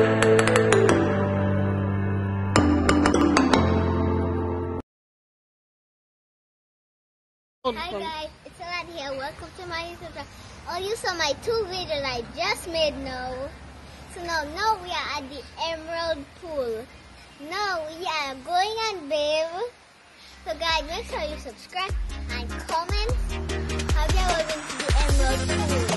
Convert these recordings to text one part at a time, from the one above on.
Hi guys, it's Alad here. Welcome to my YouTube channel. Oh, you saw my two videos I just made now. So now, now we are at the Emerald Pool. Now we are going on bathe. So guys, make sure you subscribe and comment how you are going to the Emerald Pool.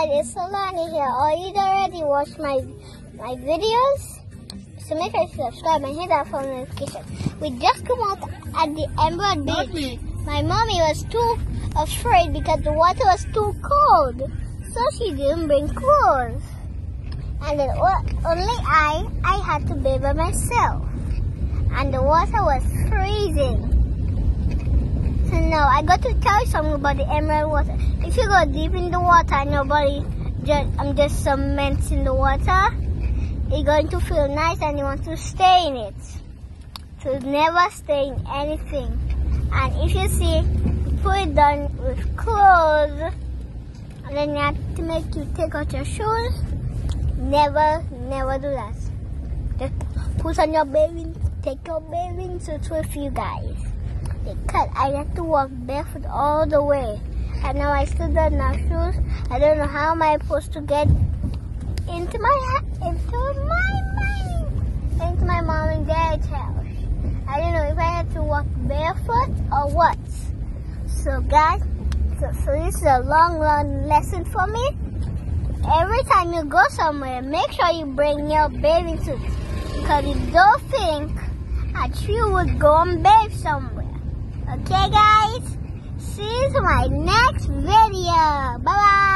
Hi, it's Serlani here. Are you already watched my my videos? So make sure you subscribe and hit that phone notification. We just come out at the Emerald Beach. My mommy was too afraid because the water was too cold. So she didn't bring clothes. And then only I, I had to bathe by myself. And the water was freezing. I got to tell you something about the emerald water. If you go deep in the water and nobody just I'm just cement in the water, you're going to feel nice and you want to stay in it. So never stay in anything. And if you see put it done with clothes and then you have to make you take out your shoes, never, never do that. Just put on your bathing, take your bathing suits with you guys. Because I have to walk barefoot all the way. And now I still don't have shoes. I don't know how am I supposed to get into my into my my into my mom and dad's house. I don't know if I have to walk barefoot or what. So guys, so, so this is a long, long lesson for me. Every time you go somewhere, make sure you bring your bathing suit. Because you don't think that you would go and bathe somewhere. Okay guys? See you in my next video. Bye bye.